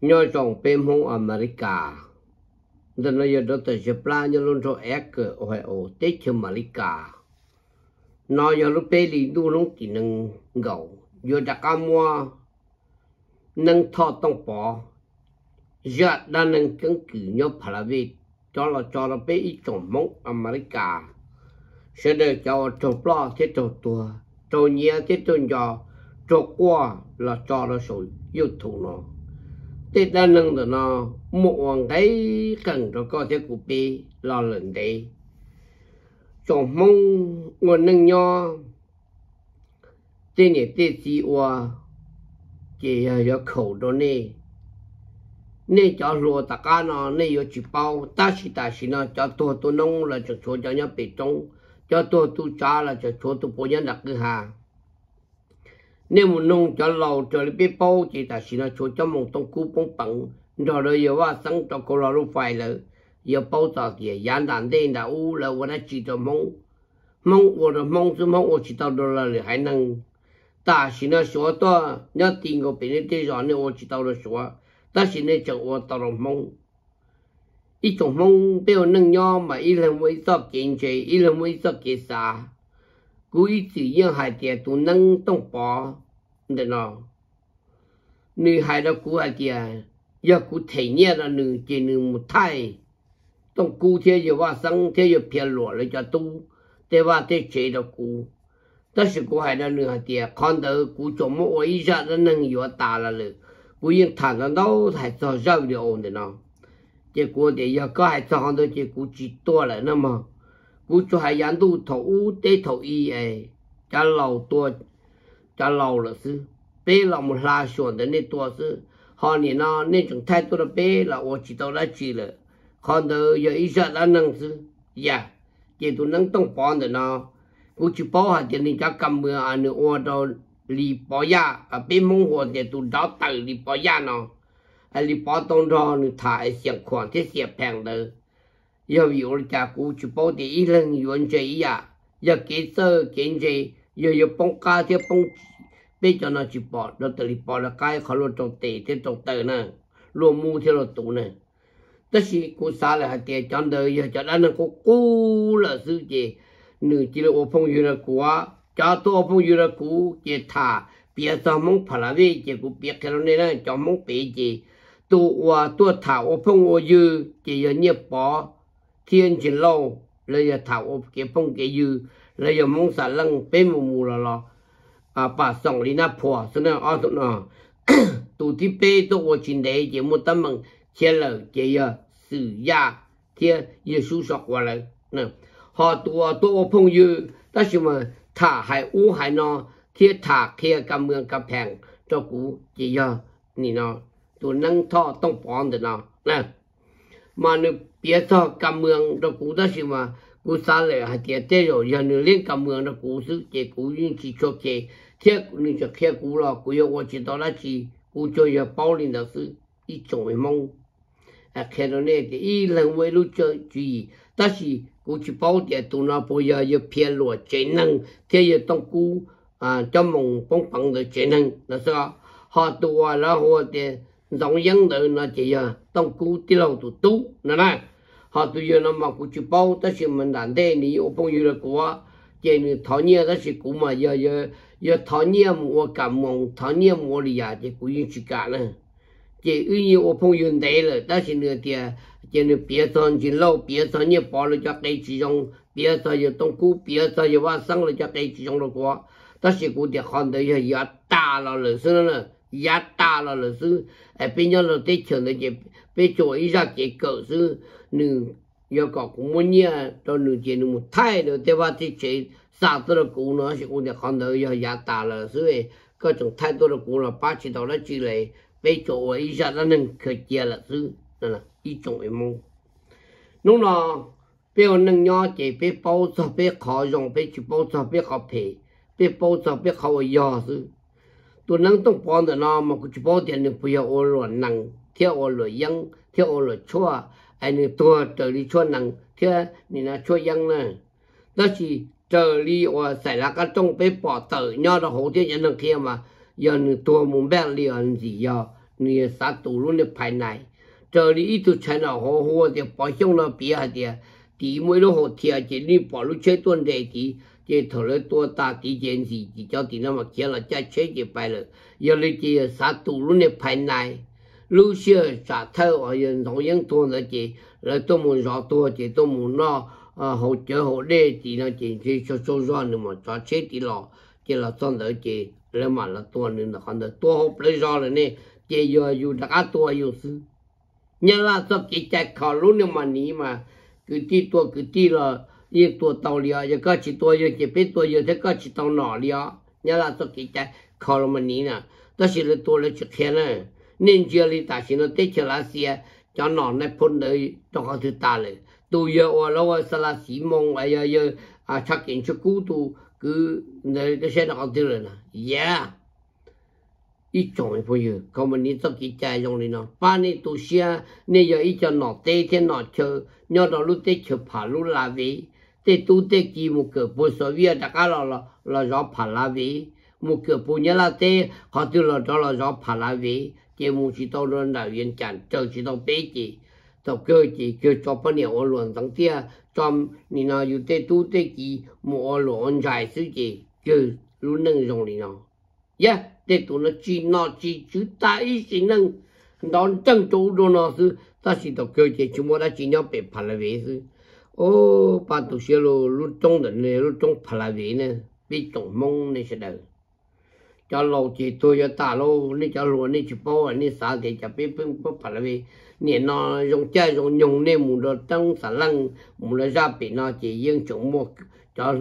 nhớ trong bên hông America. Đó nó giờ đó tới chụp la nhớ luôn cho ác ở hay ở tết cho America. Nó giờ lúc bé đi đu lúc chỉ nâng gầu giờ đã cả mua, nâng thọ tông bỏ giờ đã nâng chứng cứ nhớ phải là vì cho là cho là bé ít trong mong America. Sẽ để cho cho lo thế cho tua cho nhẹ thế cho cho cho qua là cho là sổ yêu thủ nó tết ta nâng được nó một hoàng cái cần cho có thể cụ bị lo lần đấy cho mong nguồn nâng nho tên này tên gì qua chỉ à, có khẩu đó nè nè cho lúa ta cả nó nè có chỉ bao, ta chỉ ta chỉ nó, cho tôi tôi nông là cho cho cho nhau bị trống, cho tôi tôi cha là cho cho tôi bố nhân đặc cái hà nếu muốn nông cho lâu cho lấy biết bao chỉ ta chỉ là cho một tông cú bông bằng rồi rồi sáng cho cô là lúc phải là giờ bao giờ thì gián đàn đi, đã u là vẫn chỉ cho mong. Mong của là mong chứ mong của chỉ tao đó là để hay năng ta chỉ là số to, nhớ tiền của bên đây rồi nên của chỉ tao là số ta chỉ là chẳng của tao là mong. Ít trong mong, bây giờ năng nhau mà ít lần mới sắp kiến chế ít lần mới sắp kiến xa quý chỉ dân hải tiệt tu nâng tông bỏ để nó nữ hải đó cú hải tiệt giờ cú thể nhẹ là nữ chỉ nữ một thai tông cú thế giờ và sang thế giờ phiền lụa lại cho tu thế và thế chế đó cú đó là cú hải đó nữ hải tiệt con đó cú chỗ mỗi ấy ra là nâng yếu ta là lử cú yên thản nó đâu hải cho rau được ổn để nó chỉ cú để giờ có hải cho con đó chỉ cú chỉ to mà cú cho hai yán tu thổ u thổ y ê cha lầu tua cha lầu là sư bê là một la xuân đến nên tua sư họ nè nó nên chúng thay tua là bê là ô chỉ tao đã chỉ là còn đó giờ ý sợ đã nâng dạ chỉ tu nâng tông bón để nó cú chỉ bỏ hạt tiền nên cha cầm mưa anh lì bỏ ya à bê mông hồ để tu đào tử lì bỏ ya nó à lì bỏ tông đó nữa thải xiềng khoản thế xiềng phèng đời 的要有家古去包的一人原则呀要给这给这要有帮家的帮 bây giờ nó chỉ bỏ nó tự bỏ là cái khó lo trồng tệ thế trồng tệ nè lo mua thế lo tụ nè tất nhiên cô xa là hạt tiền chọn đời giờ cho nó có cú là sự gì nữ chỉ là ô phong yu là quá cho tôi ô phong yu là cú chỉ thả biết sao mong phải là gì chỉ cũng biết cái này là cho mong bị gì tu và tu thả ô phong ô yu chỉ là nhập bỏ thiên chỉ lâu là thả ô cái phong cái yu là mong xả lăng bên mù mù là lo à bà sống đi na phò cho nên ở chỗ nào tụ thì bê tôi ở trên đấy chỉ một tấm bằng chia lờ chỉ giờ sử gia thì giờ số sọc qua lại nè họ tụ tụ ở phong yu ta chỉ mà thả hải u hải nó thì thả kia cầm mương cầm phèn cho cú chỉ giờ nè nó tụ nâng thọ tông bón được nó nè mà nếu biết thọ cầm mương cho cú đó chỉ mà. Cú xa lệ hay tiệt tế rồi giờ nếu lên cầm mương cho cú sức chỉ cú yên chỉ cho giống dân tự nó chỉ à tông cú tí lâu tụ tú nè nè. Họ tụ giờ nó mà cũng chịu bao tất sự mình đàn thế ní ô bông như là của chỉ là thọ nhiên tất sự cũng mà giờ giờ giờ thọ nhiên mua cảm mộng, thọ nhiên mua lì à chỉ cũng như chỉ cả nè. Chỉ uy như ô bông như thế là tất sự nữa thì chỉ là bia thân chỉ lâu bia thân như bỏ lại cho cái chỉ trong bia thân giờ tông cú bia thân giờ qua sang lại cho cái chỉ trong là của tất sự cũng thì còn tới giờ ta là lười xưa nữa giá ta là là sư ở bên nhau là tết chờ là chỉ bên chỗ ý ra chỉ cỡ sư nữ giờ có cũng muốn nhia cho nữ chỉ nữ một thay được thế và thì chỉ sao tôi là cũng nó sẽ cũng được không được giờ giá ta là sư ấy. Có chúng thay tôi là cũng là ba chỉ đó là chỉ lại bên chỗ ý ra là nên khởi chia là sư đó là ý chỗ em mong lúc nào bây nâng nhau chỉ bây bao giờ bây khó dùng bây chỉ bao giờ bây khó phê bây bao giờ bây khó giờ sư ตัวนั่งต้องปอนแต่นอมากูจะบอกเดี๋ยวนี้พูดโอรหนังเที่ยวโอรยังเที่ยวโอรชั่วไอ้นี่ตัวเจอรีชั่วหนังเที่ยนี่นะชั่วยังนะแล้วสิเจอรีโอใส่ละก็ต้องไปปอเตอร์ยอดหูเที่ยยันนังเที่ยมายันตัวมุมแบกเรียนสิยอนี่สาตูรุ่นในภายในเจอรีอีตุชัยนะหัวหัวเดี๋ยวปอช่องเราเปียเดี๋ยวตีมวยรู้หัวเที่ยเจนี่ปอรู้เชื่อตัวเดียดี 这头了多大地件事，就叫地那么见了，再车就摆了，要你这啥道路你排来，路线啥头啊，人同样多了这，来都没啥多，这都没那啊好久好累，地那这这说说说你嘛，抓车地了，这了装到这。了嘛了多呢了，看到多好不了少了呢，这要有大家多有事。你那说给在考虑呢嘛你嘛，给地多给地了，也多到了，也个去多有这边多有，这个去到哪里啊？你那说给在考虑嘛你呢？但是了多了去看了，年纪里大些了对起那些，叫哪那碰到都好就大了，都有我了我是那西蒙，哎呀有啊，他进去孤独。cứ nơi cái xe đó tiêu rồi nè yeah ít chọn bây giờ còn mình đi tập cái chạy trong này nó ba này tu xe này giờ ít cho nó tê thế nó chờ nhớ đó lúc tê chờ phá lúc là vì thế tu te ki mu ke po sovia ta ka lo lo lo phá phala vi mu ke po nya la te kha tu lo do lo phá phala vi ke mu chi to luôn na yen chan cho chi to pe chỉ. To ke chỉ ke cho pa ni o lo tang tia chom ni na yu te tu te ki mu o lo giải chai su chi luôn lu nang rong ni nhé thế tu nó chỉ no chỉ chu ta i chi nang đón chân chú luôn nó sư ta chỉ đọc kêu chế chúng ta chỉ nhau bị phá là về sư ô ba tu sĩ lô lô trong định này lô trong phà là gì nè bị trung mông này sẽ đời cho lâu chỉ tôi cho ta lâu nên cho lúa nên chụp bảo nên xả thì cho biết biết biết phật là vì nên nó dùng chơi dùng nhung nên muốn được tăng sản lăng muốn được ra bị nó chỉ riêng chúng một cho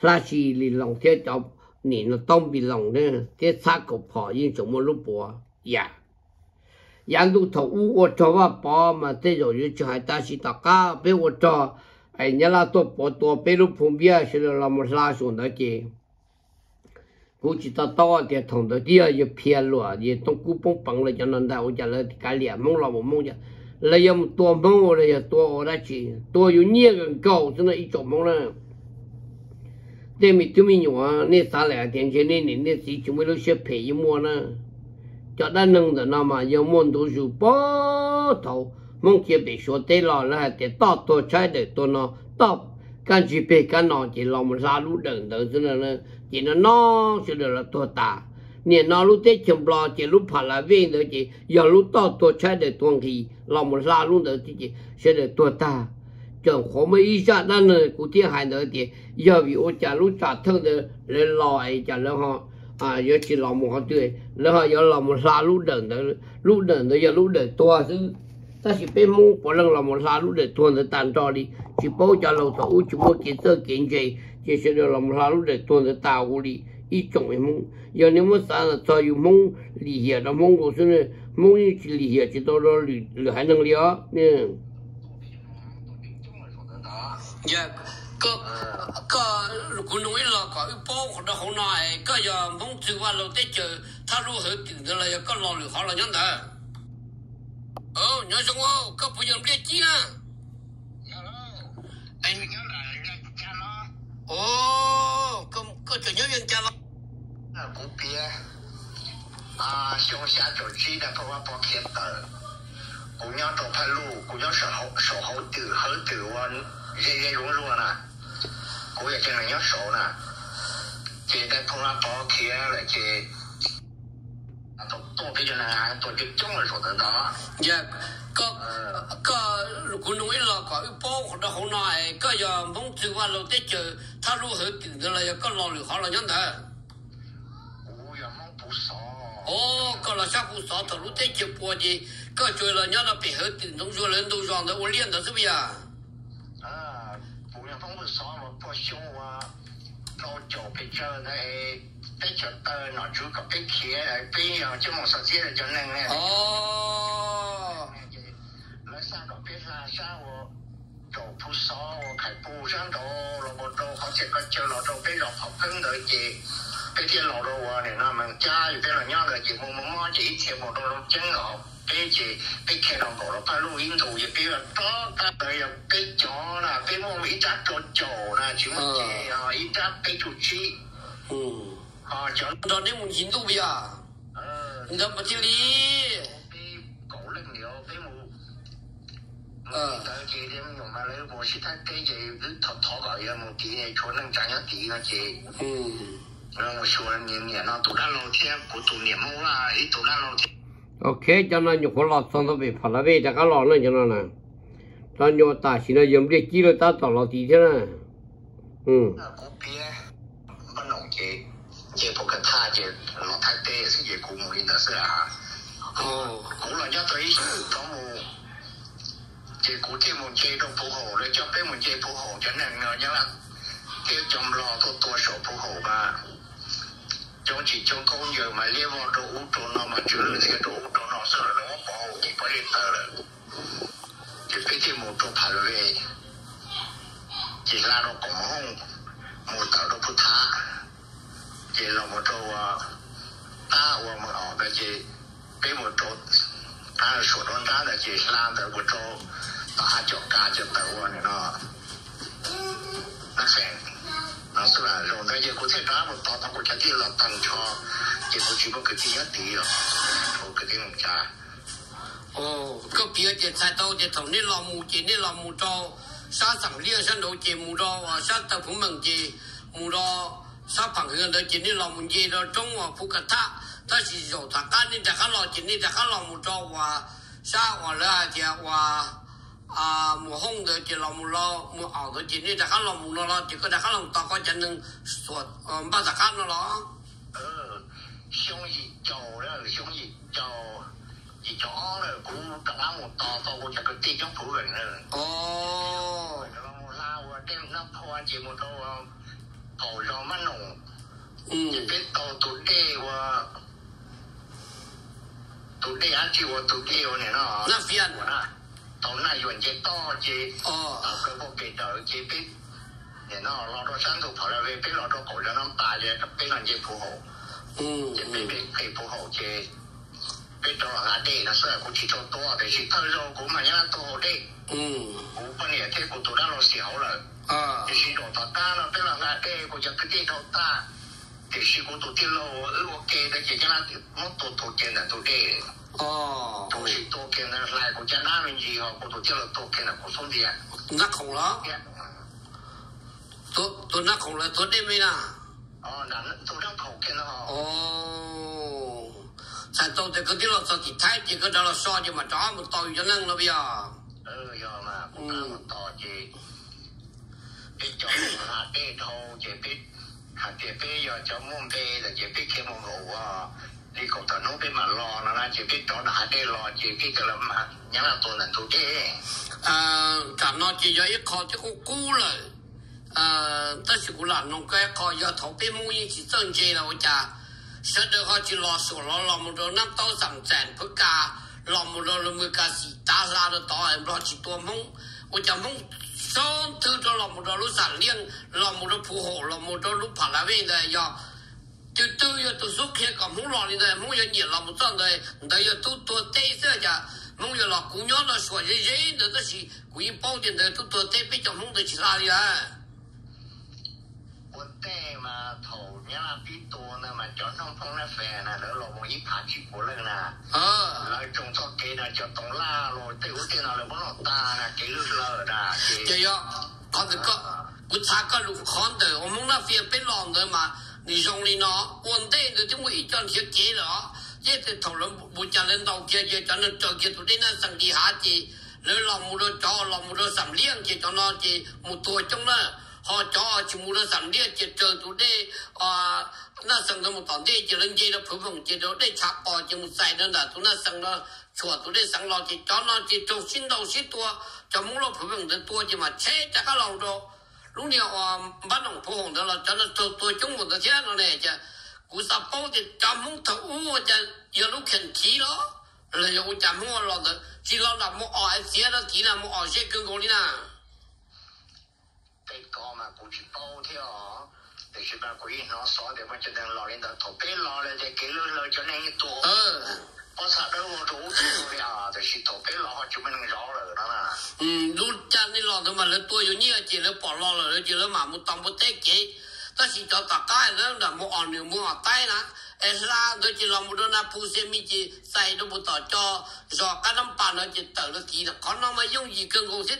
ra chỉ lì lòng thế cho nên nó tông bị lòng nè thế xác cục họ riêng chúng một lúc bùa yeah yang du thọ u wo cho wa pa mà te rồi yu hai ta si ta ka be wo cho ai, nhớ là tôi bỏ tôi bê lúc phong bia sẽ là một lá xuống đó chứ cú chỉ ta to thì thằng đó đi ở phía lúa thì tông cú bông bằng là cho nên ta ở là cái liền mông là một mông chứ. Là yếm tua mong ở đây tua ở đó chứ tua yêu nhiều gần cao cho nên ít chỗ mông là để mình tụi mình nhỏ nên sao lại tiền chơi nên nên nên chỉ chúng mình lúc xếp phải yêu mua nè cho đã nâng rồi nào mà yêu mua đồ dù bao thầu. Mong kia bị số tê lò là để to to trái để to nó to cái gì bị cái nó chỉ lòng ra lú đừng đừng cho nên chỉ nó nó sẽ được là tua ta nè nó lúc tết chấm bò chỉ lúc phải là viên được chỉ giờ lúc to tua trái để tuần thì lòng một ra luôn được chỉ sẽ được tua ta chẳng khó mấy ý ra đó nữa cụ thể hai nữa thì giờ vì ô cha lúc trả thân được lên lò ấy trả lên họ à giờ chỉ lòng một họ tươi lên họ giờ lòng một ra lúc đừng được lúc đừng được giờ lúc đừng tua chứ ta chỉ bên mu bỏ lăng là một lá lúc để tuôn để tàn cho đi. Chỉ bao giờ lâu thầu chỉ bao kiến sơ kiến chế, chỉ sẽ được là một lá lúc để tuôn để tào u đi ý trồng cái mông. Giờ nếu mà sao là cho dù mông lì hiệp là mông của xưa này. Mông như chỉ lì hiệp chỉ tôi đó lì lì hai năng lý đó nè dạ có có cũng nói là có cái bố của nó không nói. Có giờ mông chưa qua lâu tới chờ thà luôn hết tiền rồi có lo được họ là nhân thế ờ nhớ xong ô có phụ nhân biết chi à anh dạ nhớ là cha nó. Ô không có thể nhớ nhân cha nó. Là cũng bia à xong xa chỗ chi là có bao kiếm tờ Cô nhau trong phải lù cô nhau sở hậu sở hậu từ hậu từ quan dây dây rung rung nè Cô vậy cho nên nhớ sổ nè. Chị đang không ra bỏ kia là chị 都都比较难，都就种了说的的。也个个古农一老搞一包或者好拿哎，个要蒙走完了得就他如何定的了，要个老刘好了样的。我要蒙不少。哦，个了下不少头路得就包的，个觉了人家那背后定东说人都让的我练的是不是呀？啊，不要蒙不少，我不凶啊，老脚被叫那。 Cái chỗ tờ nó chú có cái kia là cái cho một số chia là cho nên này là sao có cái là sao đồ phụ so, cái phụ sang đồ, là một chỗ họ sẽ có chờ là đồ cái lọc học cứng đợi gì cái thiên lọc đồ này nó mình cha cái là nhau là chỉ một một món chỉ thêm một đồ chân ngọc cái gì cái kia đồng có nó phải lưu in thủ gì cái là có cái cái chỗ là cái món ít chắc chỗ chỗ là chỉ một gì ít chắc cái chủ chi ừ 啊，讲到你们印度呀，呃，你怎么听的？被搞冷了，被我，呃，到这点用嘛嘞，我是他给这你讨讨搞也没地，可能咱要地那些，嗯，然后我说你你那多大老天，不多年么啦，一多大老天。OK，cho nên nhiều khó lọt xong rồi phải là về đã có lọt nữa cho nên là cho nhiều ta xin là dùng để chỉ là ta tỏ lọt gì thế nè, ừ chị phục cách tha chị nó thay tê sẽ về cùng mình là sẽ à cũng là nhớ tới có một chị cũng thêm một chị độ phù hộ để cho bé một chị phù hộ cho nên là nhớ là cái chồng lo tôi tôi sổ phù hộ mà. Cho chỉ cho công giờ mà liên vào đồ út đồ nó mà chưa thì đồ út đồ nó sợ nó bỏ hộ phải đi tờ rồi. Chị phải thêm một đồ phải về. Chị la đồ cũng không một tờ đồ phụ thả chị là một chỗ à, ta và một họ cái chị, cái một chỗ ta sụt đón ta là chị làm tại một chỗ ta cho cả cho tự và nó nó sẽ nó sẽ là rồi cái gì cũng thế đó một tao tao cũng chả là tăng cho. Chị cũng chỉ có cái gì nhất tí rồi cái gì không cha ồ cái kia chị sai tao chị thằng này làm mù chị, này làm mù cho sa sẵn lia sa đồ chị mù cho sa tập cũng mừng chị mù cho sa phẳng hơn đó chỉ nên lòng mình gì đó trong mà phụ cát ta ta chỉ dỗ thằng cá nên thằng cá lòng chỉ nên thằng cá lòng một trò và sa và là thì và à mùa hong đó chỉ lòng một lo mùa ảo đó ừ, chỉ nên thằng cá lòng một lo lo chỉ có thằng lòng ta có chân nâng suốt ba thằng cá nó lo ờ xong gì chầu đó xong gì chầu chỉ rồi cũng cả lá một to to cũng chẳng có tí trong phủ rồi nữa ồ. Lao trên chỉ một đâu ờ, cầu lo mà nổ. Ừ. Những cái cầu tụ đề của tụ ăn chịu của tụ đề này nó là phiền. tàu này yuan chế to chế ờ. Cái bộ kỹ chế biết. Thì nó lo cho sáng thủ phải là về cái lo cho cổ cho nó tài về cái cái ngành phù hộ. Chế bị bị cái phù hộ chế cái đó là đi nó sẽ cũng chỉ cho to để chỉ thơ rồi cũng mà nhá to đi. Ừ. Cũng bên này thế cũng tụi nó lo xỉu rồi. Ờ. thì xin đổ tỏ ta là tức là là cái của dân cái tiền thầu ta thì xin cũng tổ tiên lâu ok đấy chỉ cho nó muốn tổ tổ tiền là tổ đề. Ờ. Tổ xin tổ tiền là lại của dân nam mình gì họ của tổ tiên là tổ tiền là của sông địa. Nó không đó. Dạ. Tôi tôi nó không là tôi đêm đi nè ờ nãy tôi đang thầu kia nó ồ. Sao tôi thì có tiếng là tôi chỉ thấy chỉ có đó là so nhưng mà đó một tàu cho nên là bây giờ. Ừ giờ mà cũng ừ. là một tàu gì? biết cho hà thô chỉ biết hà chỉ biết giờ cho muốn biết là chỉ biết khi muốn ngủ đi cổ tao nói biết mà lo nó là chỉ biết đó đã đi lo chỉ biết cái là nhớ là tôi là tôi đi à cảm chỉ cho ít khó chứ cũng cú rồi à, tất sự cũng làm nông cái khó giờ thấu biết muốn gì chỉ chân chơi là chả sẽ được họ chỉ lo sổ lo lo một đôi năm tao sẵn sàng với cả lo một đôi là mười cả gì ta ra được tao em lo chỉ tôi mong 我讲梦上头着老母着路上练，老母着铺好，老母着路爬 lomuto 要都是开个木桩的呢，木 lupa lavee ndae yao, tutu yato zukhe kamhuloli ndae. 头，你那比多呢嘛，交通碰那烦呢，那老母一爬起过来呢。啊，那种作给呢就懂啦咯，对我电脑了不能打呢，给了了的。就要看这个，我查个路看的，我们那边被浪的嘛，你兄弟呢，稳定的就我一张贴给了，也是头人不叫人到给也叫人找给土地那生地下的，那老母的找老母的上两节叫那的木多种了。 Họ cho chỉ mua được sản địa chỉ chờ tụ đây à nó sang một tòn đây chỉ lên dây là phun phun chỉ đó đây chặt bỏ chỉ một sai nữa là tụ nó sang nó chùa tụ đây sang lo chỉ cho nó, chỉ trong xin đầu xin tua. Cho mua nó phun phun được tua chỉ mà chế chắc cái lòng đó lúc nào à bắt lòng phun phun đó là cho nó trâu tua chúng một cái thế nó này chứ. Cú sa bao thì cho mua thầu u chứ. Giờ lúc khen chỉ đó, là giờ cú chăm mua lo được. Chỉ lo là mua ở xe đó chỉ là mua ở xe cưng cố đi nào. 被高嘛，过去包跳，就是把鬼拿少的嘛，就等老人的头被老了的给了了就那一多。嗯。我啥都我都做了，就是头被老就不能绕了啦。嗯，路家里老头嘛，人多有年纪了，保老了，人就了嘛，木当不带给。但是叫大家人的木按牛木按带啦， ai ra đó chỉ làm một đôi na phụ xe mi chỉ sai đó một tỏ cho rồi cái năm bàn nó chỉ tự nó kỹ là có nó mà dùng gì cần cũng sẽ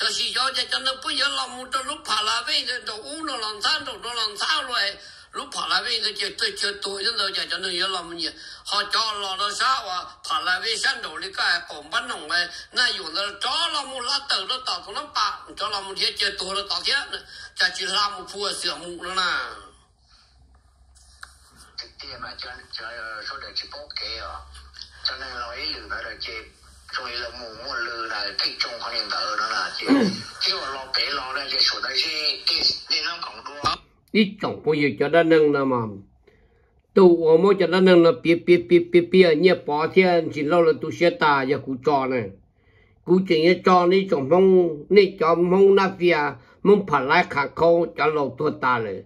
đã sau khi cho cho nó bây giờ làm một đôi lúc phá là về nó uống nó làm sao nó làm sao rồi. Lúc phá lại về nó chỉ tôi chưa tôi cho nó cho nó nhớ làm gì họ cho lo nó sao à? Phá lại về sang đồ đi cái còn bắt nồng này. Na dùng nó cho làm một lá tờ nó tạo nó bạc cho làm một thiết chơi tôi nó tạo thiết cho chỉ làm một phu sửa mù nữa nè. Thực tiễn mà cho cho số đời chỉ bố kế à cho nên nói lừa nó là chỉ 仲要冇冇路啦，睇中可能到啦啦，即即我落俾落咧，就坐到先，啲你谂讲多。ít chồng bây giờ cho đã nâng là mà tu ở mỗi cho đã nâng là bia bia bia bia bia nhẹ bỏ thiên chỉ lâu là tu sẽ ta giờ cụ cho này cụ chỉ nhớ cho ní chồng mong ní cho mong na phía mong phải lại khả khâu cho lâu tu ta rồi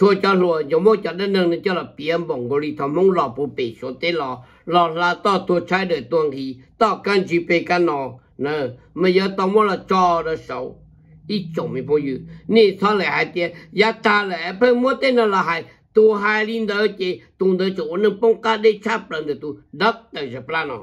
cho cho lùa giờ mỗi cho đã nâng cho là bia bông gọi đi thằng mong lọ bộ bị số tế lọ Lọ là to tu trái đời tuần thì to căn chỉ bị căn nọ nè mà giờ tao muốn là cho đó sầu ít chồng mới bao nhiêu nè sao lại hai tiền giá ta lại phải mua tên là hai tu hai linh đó chị tung đó chỗ nó bông cá để chắp lên được tu đất để chắp lên nọ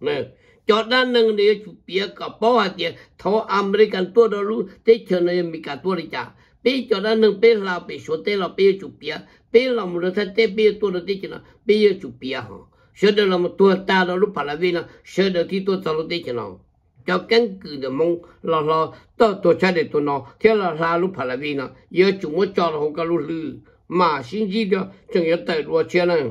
nè cho nên nâng để chụp bia cả bao hạt tiền thâu American tua đó luôn thế cho nên mình cả tua đi cha bây cho đã nâng bây là bây số tên là bây chụp bia bây là một cái thế bây tua đó thế chứ nào bây chụp bia hả sợ đó là một tua ta đó lúc phải là vì là sợ đó thì tua tao lúc để cho nó cho căn cứ de mong lo lo to to cha de to no thế là la lu pha la vi na ye chu mo cho lo ka lu lu mà xin gì đó chẳng nhớ tới lo chia này